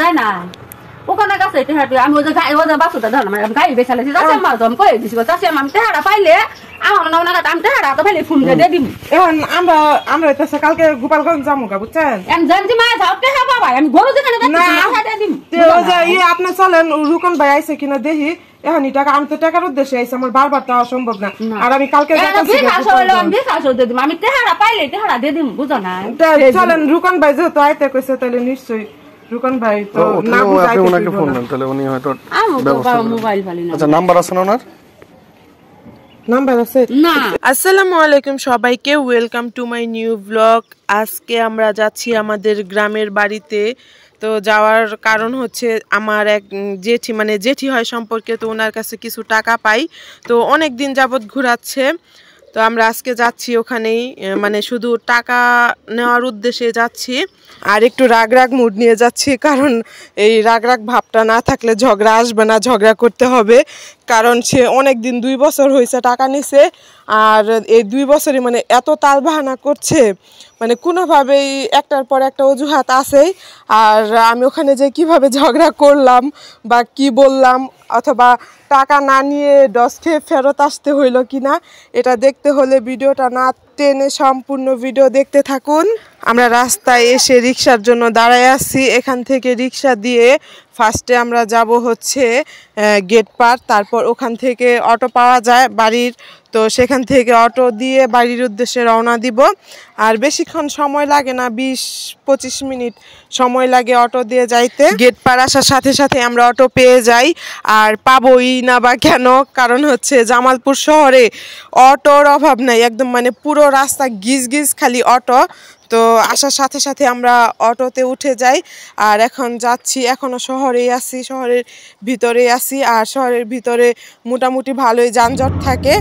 দেয় না ওখানে কাছে টেহারা আমি ওই যে গাই ওই যে বাসুটা ধর আমি গাই বেচালেছি চাষি আমার তো কয়ে দিছি চাষি আমি টেহারা পাইলে আমার না ওনার আমি টেহারা তো পাইলে ফোন দিয়ে দিম। এখন আমরা আমরা হইতেছে কালকে গোপালগঞ্জ যাব গা বুঝছেন? আমি জানছি মা যাও টেহা বাবা আমি গরু যেখানে না। ওই যে ইয়ে আপনি চলেন রুকন ভাই আইছে কিনা দেখি। এখন টাকা আমি তো টাকার উদ্দেশ্যে আইছে আমার বারবার তো সম্ভব না। আর আমি কালকে আমি টেহারা পাইলে টেহারা দিয়ে দিম বুঝো না। চলেন রুকন ভাই যেহেতু আইতে কইছে তাহলে নিশ্চয়ই রুকন ভাই তো না তাহলে ও বুঝাইতে আপনি ওনাকে ফোন দেন তাহলে উনি হয়তো আমি তো ব্যবস্থা করবেন। মোবাইল ফালি না। আচ্ছা নাম্বার আছে ওনার? নাম্বার আছে? না। আসসালামু আলাইকুম সবাইকে welcome to my new blog আজকে আমরা যাচ্ছি আমাদের গ্রামের বাড়িতে। তো যাওয়ার কারণ হচ্ছে আমার এক জেঠি মানে জেঠি হয় সম্পর্কে তো ওনার কাছে কিছু টাকা পাই। তো অনেক দিন যাবৎ ঘোরাচ্ছে। তো আমরা আজকে যাচ্ছি ওখানেই মানে শুধু টাকা নেওয়ার উদ্দেশ্যে যাচ্ছি, আর একটু রাগ রাগ মুড নিয়ে যাচ্ছি, কারণ এই রাগ রাগ ভাবটা না থাকলে ঝগড়া আসবে না, ঝগড়া করতে হবে, কারণ সে অনেক দিন দুই বছর হয়েছে টাকা নিছে, আর এই দুই বছরই মানে এত তাল বাহানা করছে মানে কোনোভাবেই একটার পর একটা অজুহাত আছেই। আর আমি ওখানে যে কীভাবে ঝগড়া করলাম বা কি বললাম অথবা টাকা না নিয়ে ডস খেয়ে ফেরত আসতে হইল কি না এটা দেখতে হলে ভিডিওটা না টেনে সম্পূর্ণ ভিডিও দেখতে থাকুন। আমরা রাস্তায় এসে রিক্সার জন্য দাঁড়ায় আছি। এখান থেকে রিক্সা দিয়ে ফার্স্টে আমরা যাব হচ্ছে গেট পার। তারপর ওখান থেকে অটো পাওয়া যায় বাড়ির। তো সেখান থেকে অটো দিয়ে বাড়ির উদ্দেশ্যে রওনা দিব। আর বেশিক্ষণ সময় লাগে না, বিশ, পঁচিশ মিনিট সময় লাগে অটো দিয়ে যাইতে। গেট পার আসার সাথে সাথে আমরা অটো পেয়ে যাই। আর পাবোই না বা কেন? কারণ হচ্ছে জামালপুর শহরে অটোর অভাব নাই। একদম মানে পুরো রাস্তা গিজ গিজ খালি অটো তো আসার সাথে সাথে আমরা অটোতে উঠে যাই আর এখন যাচ্ছি এখনও শহরেই আছি, শহরের ভিতরেই আছি আর শহরের ভিতরে মোটামুটি ভালোই যানজট থাকে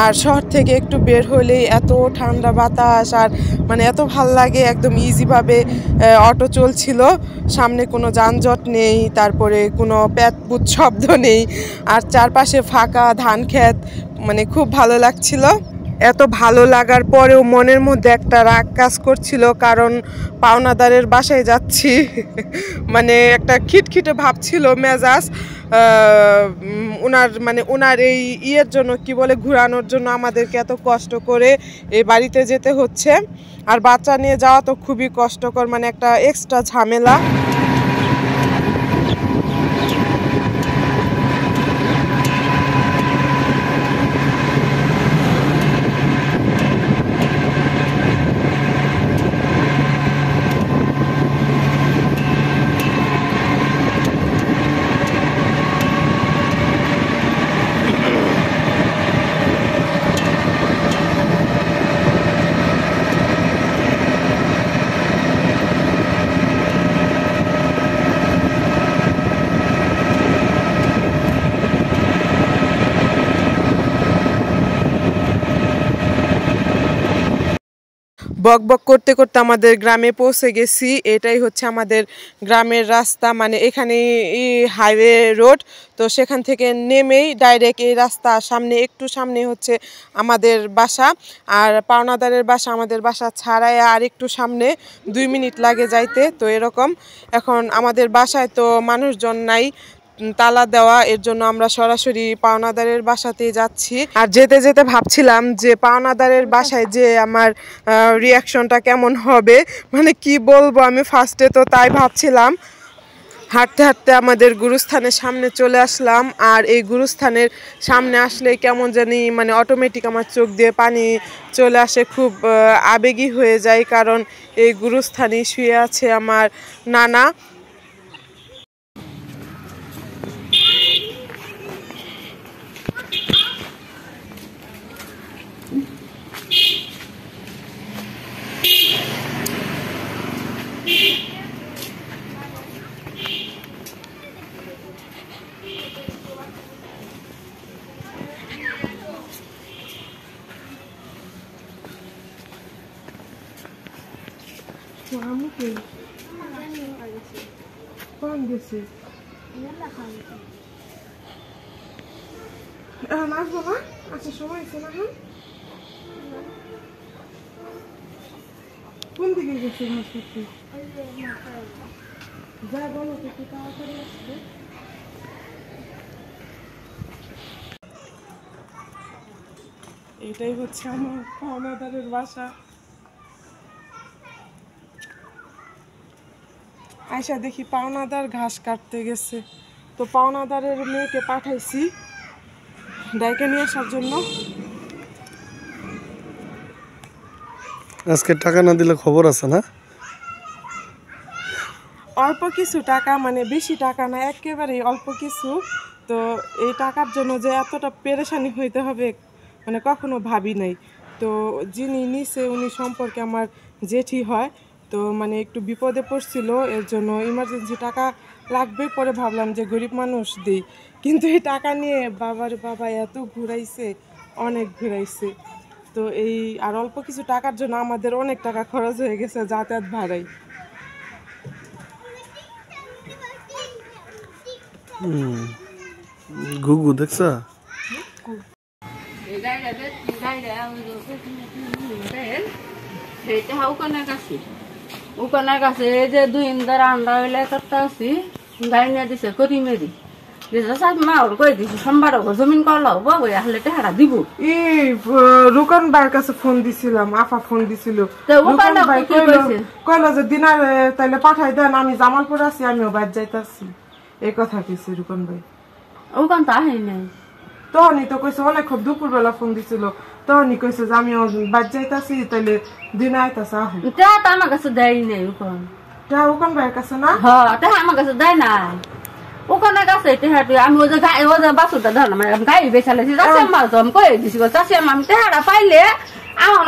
আর শহর থেকে একটু বের হলেই এত ঠান্ডা বাতাস আর মানে এত ভালো লাগে, একদম ইজিভাবে অটো চলছিল। সামনে কোনো যানজট নেই, তারপরে কোনো প্যাতপুত শব্দ নেই আর চারপাশে ফাঁকা ধান ক্ষেত মানে খুব ভালো লাগছিল। এত ভালো লাগার পরেও মনের মধ্যে একটা রাগ কাজ করছিল, কারণ পাওনাদারের বাসায় যাচ্ছি। মানে একটা খিটখিটে ভাব ছিল, মেজাজ ওনার মানে ওনার এই ইয়ের জন্য, কি বলে, ঘোরানোর জন্য আমাদেরকে এত কষ্ট করে এই বাড়িতে যেতে হচ্ছে। আর বাচ্চা নিয়ে যাওয়া তো খুবই কষ্টকর মানে একটা এক্সট্রা ঝামেলা। বক বক করতে করতে আমাদের গ্রামে পৌঁছে গেছি। এটাই হচ্ছে আমাদের গ্রামের রাস্তা মানে এখানে হাইওয়ে রোড। তো সেখান থেকে নেমেই ডাইরেক্ট এই রাস্তা সামনে, একটু সামনে হচ্ছে আমাদের বাসা। আর পাওনাদারের বাসা আমাদের বাসা ছাড়াই আর একটু সামনে দুই মিনিট লাগে যাইতে, তো এরকম। এখন আমাদের বাসায় তো মানুষজন নাই তালা দেওয়া, এর জন্য আমরা সরাসরি পাওনাদারের বাসাতেই যাচ্ছি। আর যেতে যেতে ভাবছিলাম যে পাওনাদারের বাসায় যে আমার রিয়াকশনটা কেমন হবে মানে কি বলব আমি ফার্স্টে তো তাই ভাবছিলাম। হাঁটতে হাঁটতে আমাদের গুরুস্থানের সামনে চলে আসলাম, আর এই গুরুস্থানের সামনে আসলে কেমন জানি মানে অটোমেটিক আমার চোখ দিয়ে পানি চলে আসে, খুব আবেগী হয়ে যায় কারণ এই গুরুস্থানেই শুয়ে আছে আমার নানা। কোন গেছে এখন আসব না আচ্ছা সময় আছে এখন কোন দিকে গেছে ঘাস করতে যাই বলো তো তাড়াতাড়ি আসবে এটাই হচ্ছে আমার পাওনাদারের বাসা আয়সা দেখি পাওনাদার ঘাস কাটতে গেছে। তো পাওনাদারের মেয়েকে পাঠাইছি ডাইকে নিয়ে আসার জন্য। আজকে টাকা না দিলে খবর আছে না? অল্প কিছু টাকা মানে বেশি টাকা না একেবারেই অল্প কিছু। তো এই টাকার জন্য যে এতটা পেরেশানি হইতে হবে মানে কখনো ভাবি নাই। তো যিনি নিছে উনি সম্পর্কে আমার জেঠি হয় তো মানে একটু বিপদে পড়ছিল এর জন্য ইমার্জেন্সি টাকা লাগবে পরে ভাবলাম যে গরিব মানুষ দিই। কিন্তু এই টাকা নিয়ে বাবার বাবা এত ঘুরাইছে অনেক ঘুরাইছে। তো এই আর অল্প কিছু টাকার জন্য আমাদের অনেক টাকা খরচ হয়ে গেছে যাতায়াত ভাড়াই ঘুঘু দেখছা? সেইটা উকানের কাছে উকানের কাছে এই যে দুই ইন্দার আন্ডা হইলে আছি গাড়ি নিয়ে দিছে করি মেরি। দিছে সাত মা ওর কই দিছে? সোমবার জমিন করল বাবু আসলে টেহারা দিব। এই রুকন ভাইয়ের কাছে ফোন দিছিলাম আফা ফোন দিছিল। রুকন ভাই কইলো? কইলো যে দিনার তাইলে পাঠাই দেন আমি জামালপুর আছি আমিও বাইর যাইতাছি। এই কথা কইছে রুকন ভাই। ওখান তো আহে নাই। তখনই তো কইছে অনেক দুপুর বেলা ফোন দিছিল। Tony, com esses amigos, bate tá se tele de night essa. Tá tá maga se dai né, ucon. Tá ucon vai casana? Ha, tá ha maga se dai na. उकन गासे त्यहाँ त्यो हाम्रो गाई वजन बासु त धर्म गाई बेचाले चाहिँ दसैँमा छौँ कोही दिसको दसैँमा पनि त्यहाँबाट पाइले আমার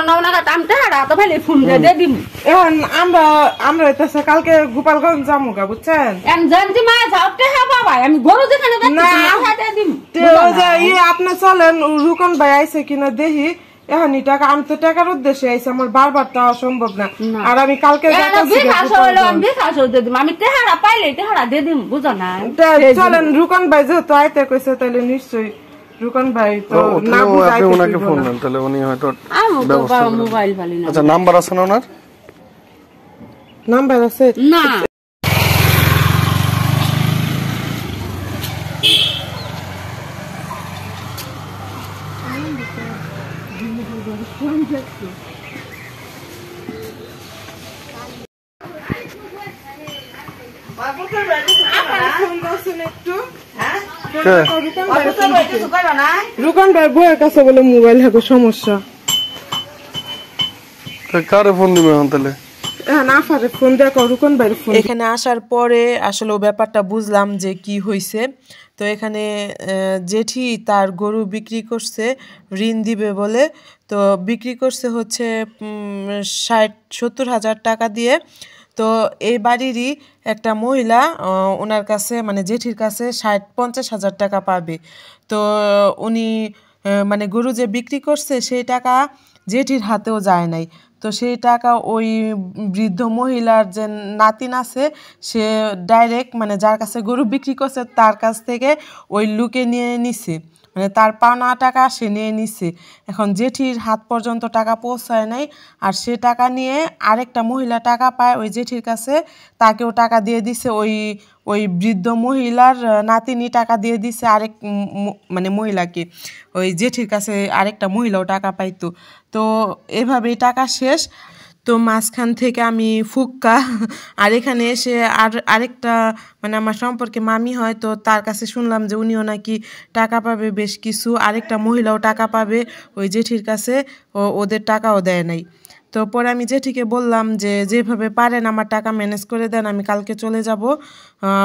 আমরা আমরা কালকে গোপালগঞ্জ যাব গা বুঝছেন? আমি জানছি মা যাও টেহা বাবা আমি গরু যেখানে না। দেখছি দিম। তো ওই যে ইয়ে আপনি চলেন রুকন ভাই আইছে কিনা দেখি। এখন টাকা আমি তো টাকার উদ্দেশ্যে আইছি আমার বারবার তো সম্ভব না। আর আমি কালকে আমি পাইলে দিয়ে দিম। বুঝো না? চলেন রুকন ভাই যেহেতু আইতে কইছে তাহলে নিশ্চয়ই রুকন ভাই তো না আপনি ওনাকে ফোন দেন তাহলে উনি হয়তো ব্যবস্থা মোবাইল ভালো না। আচ্ছা নাম্বার আছে না ওনার? নাম্বার আছে। না। ফোন দাওছেন একটু কে? রুকন ভাই কাছে বলে মোবাইল হাকো সমস্যা। কারে ফোন দিবে এখন তাহলে? এখন আসার পরে আসলে ও ব্যাপারটা বুঝলাম যে কি হয়েছে তো এখানে আহ, জেঠি তার গরু বিক্রি করছে ঋণ দিবে বলে। তো বিক্রি করছে হচ্ছে উম, ষাট সত্তর হাজার টাকা দিয়ে। তো এই বাড়িরই একটা মহিলা ওনার কাছে মানে জেঠির কাছে ষাট, পঞ্চাশ হাজার টাকা পাবে। তো উনি মানে গরু যে বিক্রি করছে, সেই টাকা জেঠির হাতেও যায় নাই। তো সেই টাকা ওই বৃদ্ধ মহিলার যে নাতিন আছে, সে ডাইরেক্ট মানে যার কাছে গরু বিক্রি করছে, তার কাছ থেকে ওই লুকে নিয়ে নিছে। মানে তার পাওনা টাকা সে নিয়ে নিছে। এখন জেঠির হাত পর্যন্ত টাকা পৌঁছায় নাই আর সে টাকা নিয়ে আরেকটা মহিলা টাকা পায় ওই জেঠির কাছে। তাকেও টাকা দিয়ে দিছে ওই ওই বৃদ্ধ মহিলার নাতিনি টাকা দিয়ে দিছে আরেক মানে মহিলাকে। ওই জেঠির কাছে আরেকটা মহিলাও টাকা পাইতো। তো এভাবেই টাকা শেষ। তো মাঝখান থেকে আমি ফুক্কা। আর এখানে এসে আর আরেকটা মানে আমার সম্পর্কে মামি হয়, তো তার কাছে শুনলাম যে উনিও নাকি টাকা পাবে বেশ কিছু। আরেকটা মহিলাও টাকা পাবে ওই জেঠির কাছে, ও ওদের টাকাও দেয় নাই। তো পরে আমি জেঠিকে বললাম যে যেভাবে পারেন আমার টাকা ম্যানেজ করে দেন, আমি কালকে চলে যাব।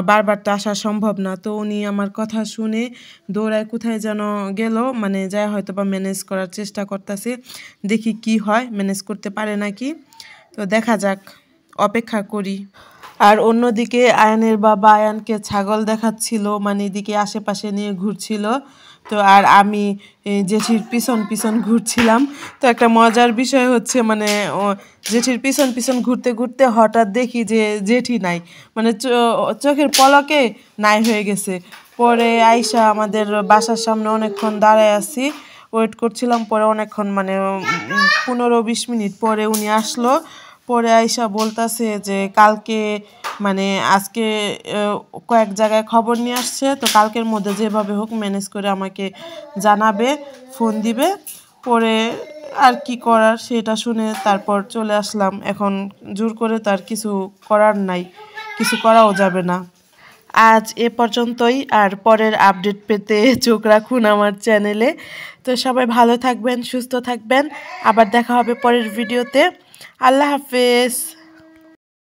বারবার তো আসা সম্ভব না। তো উনি আমার কথা শুনে দৌড়ায় কোথায় যেন গেল মানে যায় হয়তো বা ম্যানেজ করার চেষ্টা করতেছে, দেখি কি হয়, ম্যানেজ করতে পারে নাকি। তো দেখা যাক, অপেক্ষা করি। আর অন্যদিকে আয়ানের বাবা আয়ানকে ছাগল দেখাচ্ছিল মানে এদিকে আশেপাশে নিয়ে ঘুরছিল। তো আর আমি জেঠির পিছন পিছন ঘুরছিলাম। তো একটা মজার বিষয় হচ্ছে মানে জেঠির পিছন পিছন ঘুরতে ঘুরতে হঠাৎ দেখি যে জেঠি নাই। মানে চোখের পলকে নাই হয়ে গেছে। পরে আইসা আমাদের বাসার সামনে অনেকক্ষণ দাঁড়ায় আছি। ওয়েট করছিলাম, পরে অনেকক্ষণ মানে পনেরো বিশ মিনিট পরে উনি আসলো। পরে আইসা বলতাছে যে কালকে মানে আজকে কয়েক জায়গায় খবর নিয়ে আসছে, তো কালকের মধ্যে যেভাবে হোক ম্যানেজ করে আমাকে জানাবে ফোন দিবে। পরে আর কি করার সেটা শুনে তারপর চলে আসলাম। এখন জোর করে তার কিছু করার নাই, কিছু করাও যাবে না। আজ এ পর্যন্তই, আর পরের আপডেট পেতে চোখ রাখুন আমার চ্যানেলে। তো সবাই ভালো থাকবেন, সুস্থ থাকবেন। আবার দেখা হবে পরের ভিডিওতে। আল্লাহ হাফেজ।